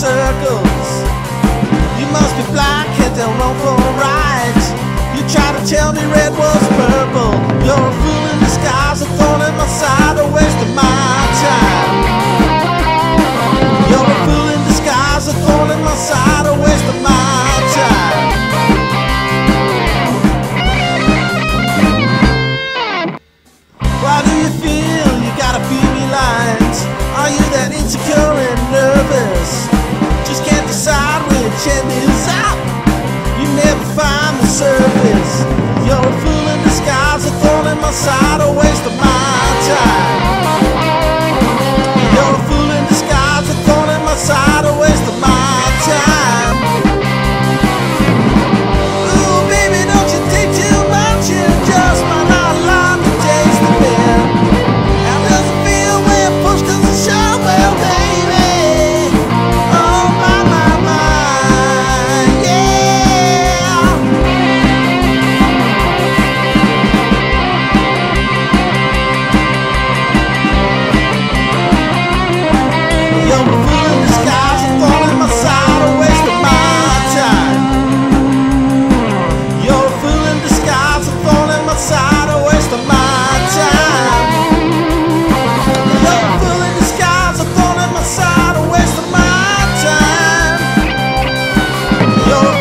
circles. You must be blind, can't tell wrong from right. You try to tell me red was decide which end is up. You never find the surface. You're a fool in disguise, a thorn in my side, yo